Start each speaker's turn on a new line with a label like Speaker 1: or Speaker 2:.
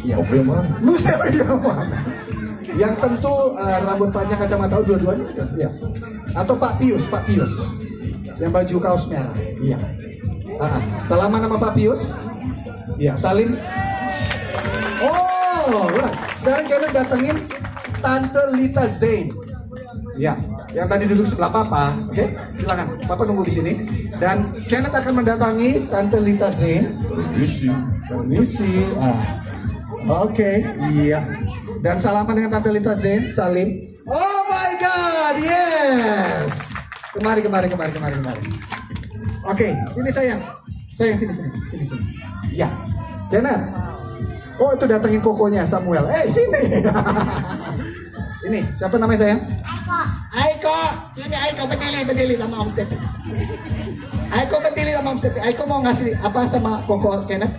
Speaker 1: Iya.
Speaker 2: Koko yang mana?
Speaker 1: Museo yang mana? Yang tentu eh, rambut panjang kacamata dua-duanya itu. Iya. Atau Pak Pius, Pak Pius. Yang baju kaos merah. Iya. Ah, ah. salaman sama Pak Pius? Iya, salim. Oh, benar. sekarang kalian datengin Tante Lita Zain. Ya, yang tadi duduk sebelah Papa, oke? Silakan, Papa nunggu di sini. Dan Kenneth akan mendatangi Tante Lita Zain.
Speaker 2: Permisi.
Speaker 1: Permisi. Ah. Oke, iya. Dan salaman dengan Tante Lita Zain, salim. Oh my God, yes. Kemari, kemari, kemari, kemari, kemari. Oke, sini sayang. Sayang, sini, sini, sini, sini. Ya, Kenneth. Oh itu datengin kokonya Samuel. Eh sini. Ini siapa namanya sayang? Aiko, ini Aiko berdiri berdiri sama Om Stepi. Aiko berdiri sama Om Stepi. Aiko mau ngasih apa sama Koko Kenneth?